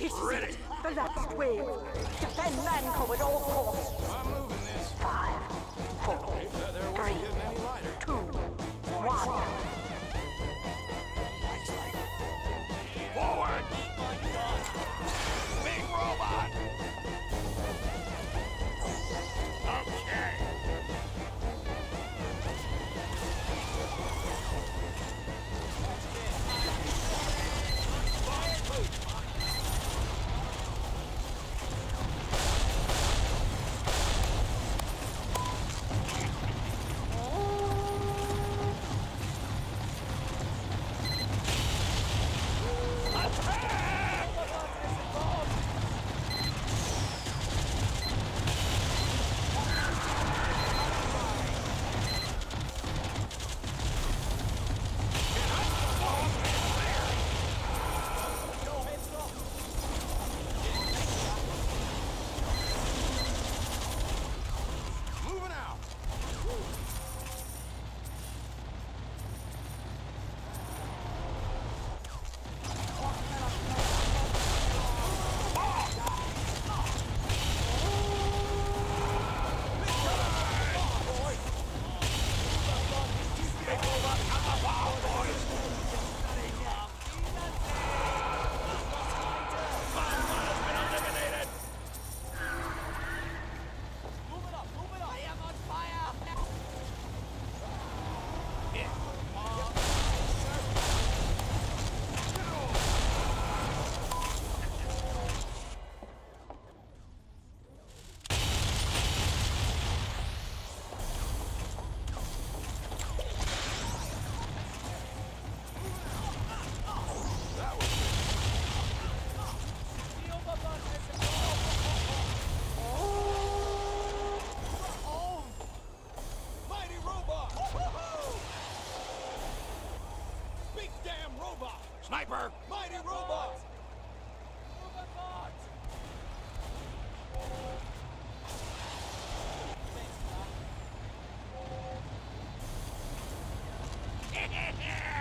This Ready. The last wave. Defend Mann Co. at all costs. I'm moving sniper! Mighty robot! Robot!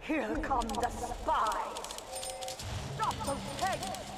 Here come the spies! Stop those tanks!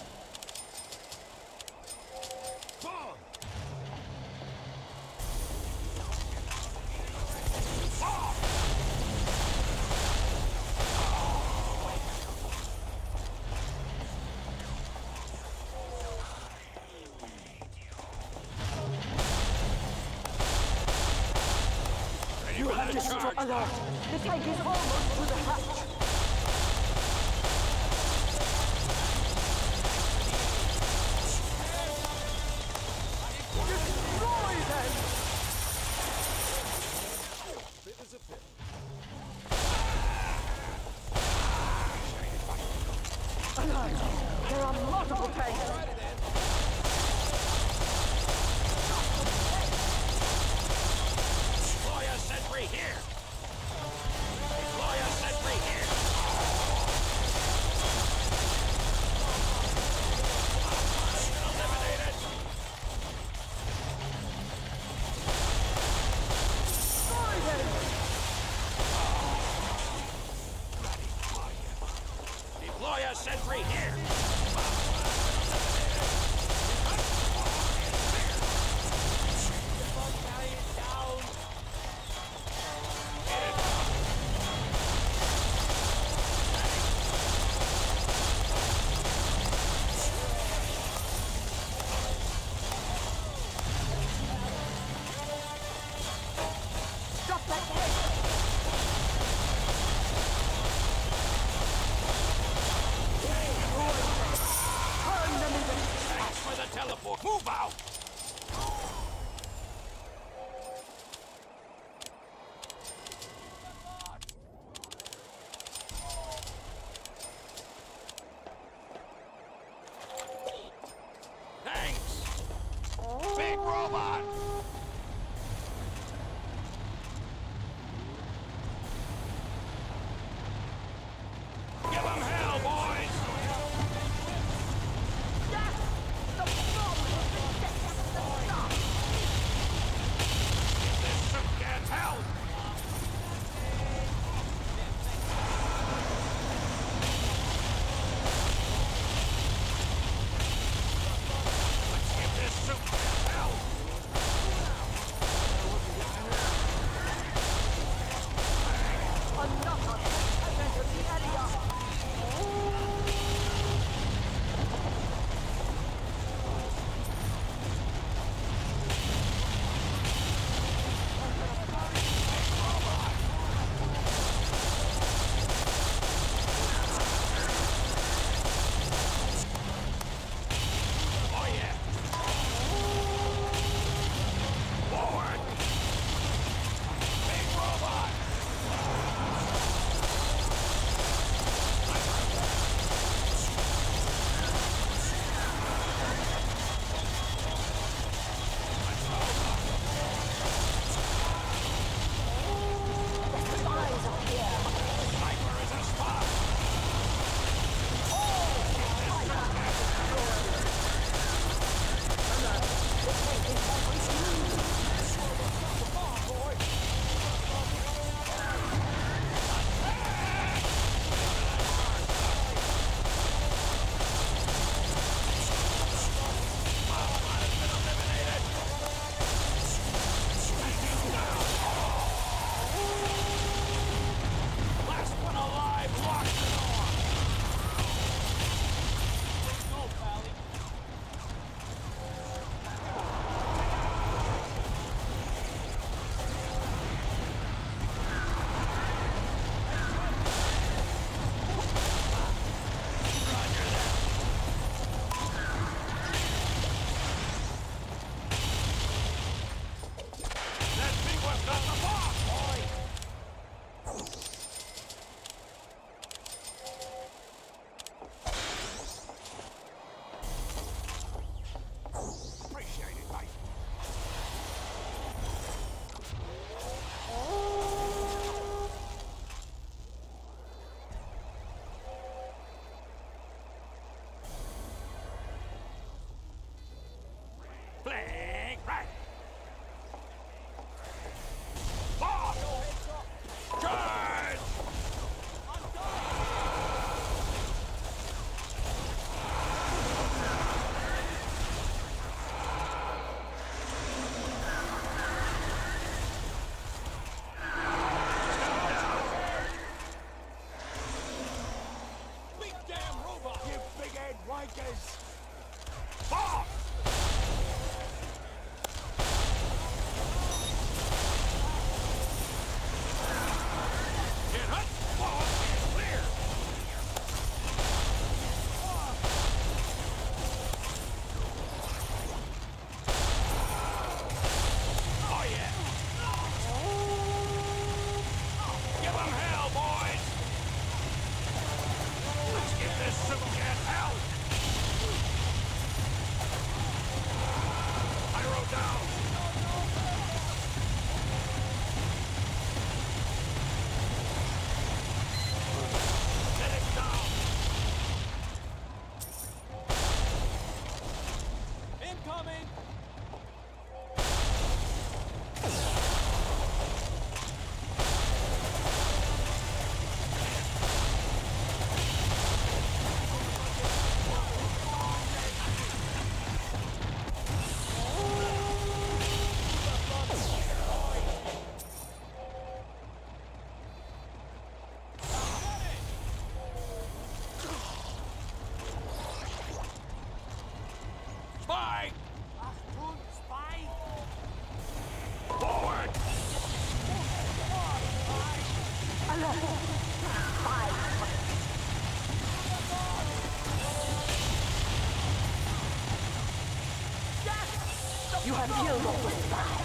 You have killed all the spies.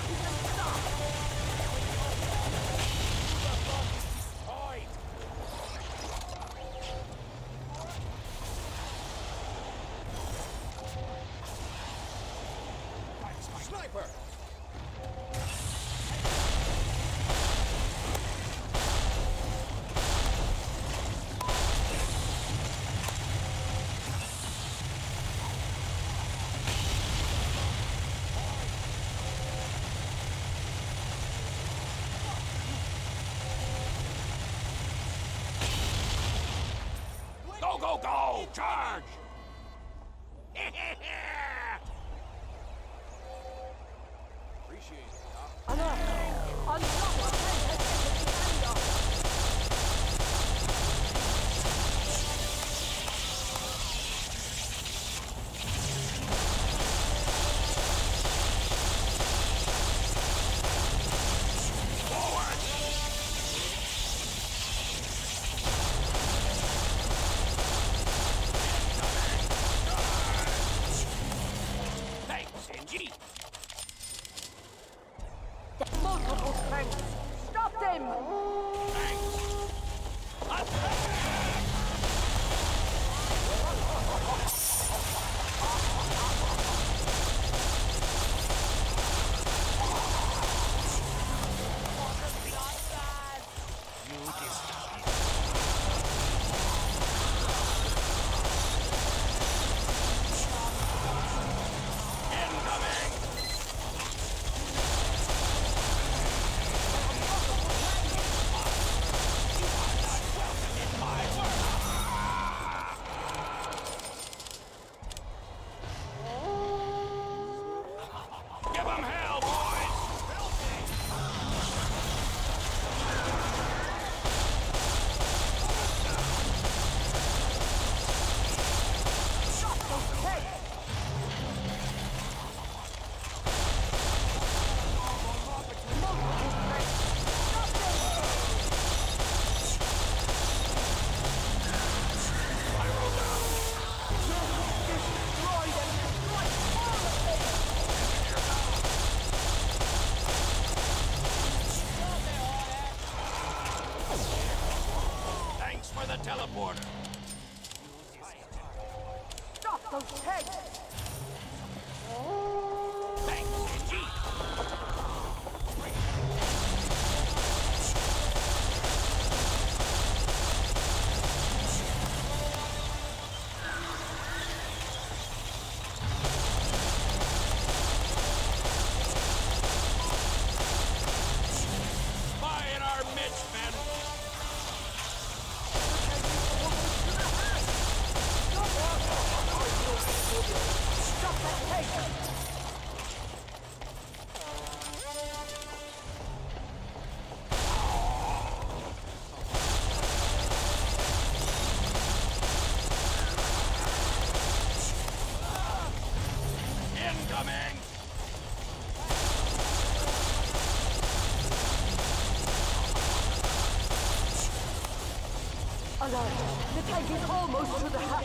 Alert! The tank is almost to the hatch!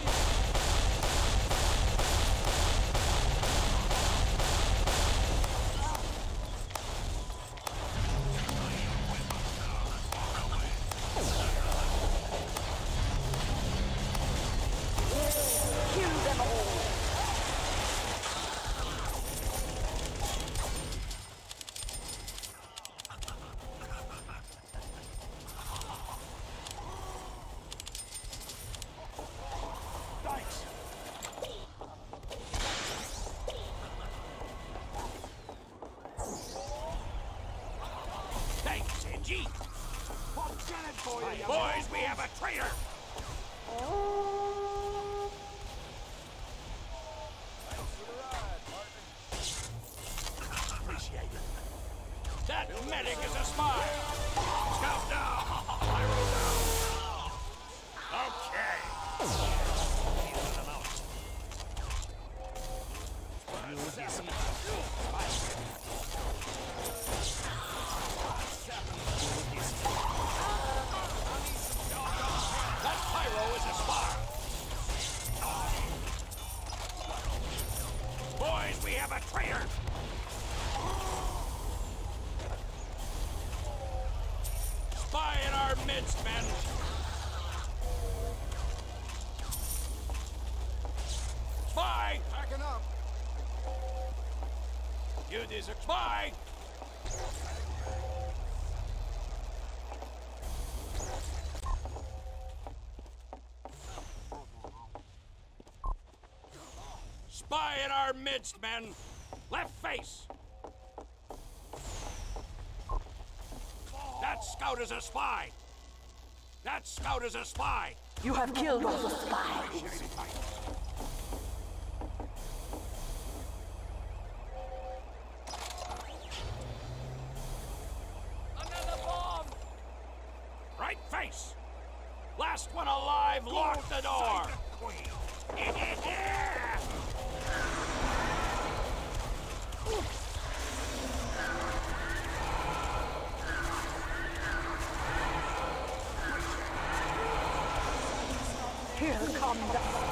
We have a traitor. Spy in our midst, men. Spy! Packing up. You deserve spy! Spy in our midst, men! Left face! That scout is a spy! That scout is a spy! You have killed all the spies! Another bomb. Right face! Last one alive, lock the door! Here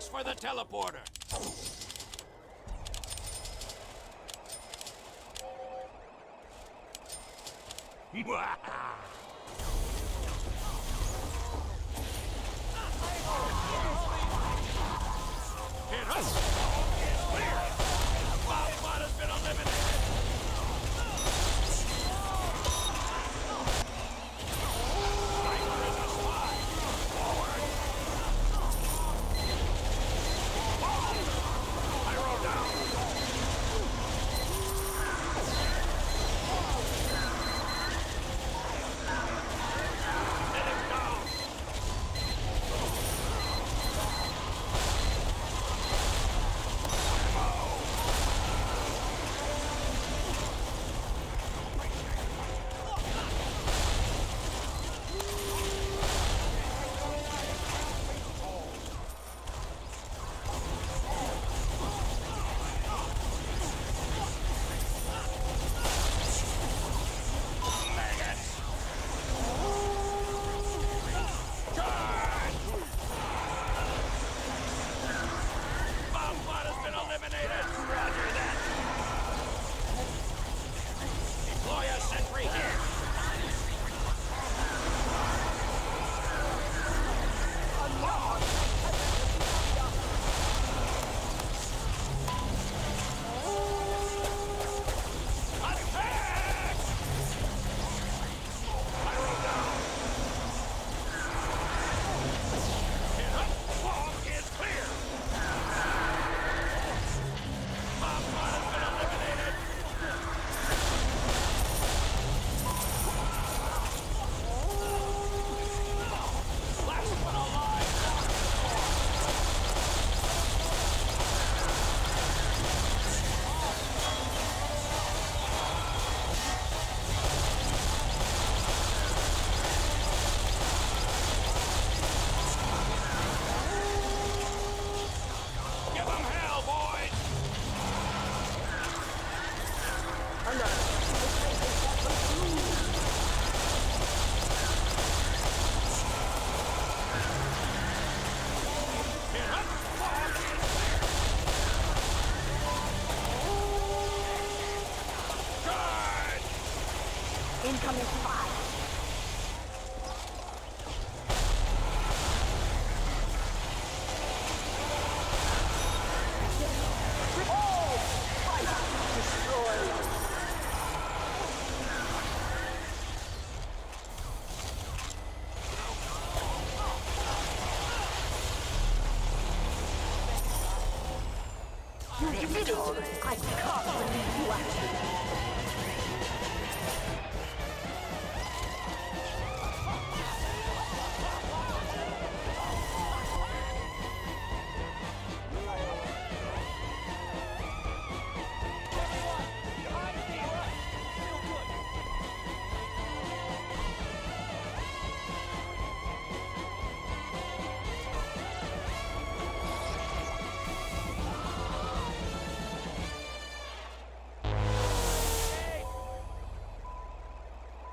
tanks for the teleporter. Hit us!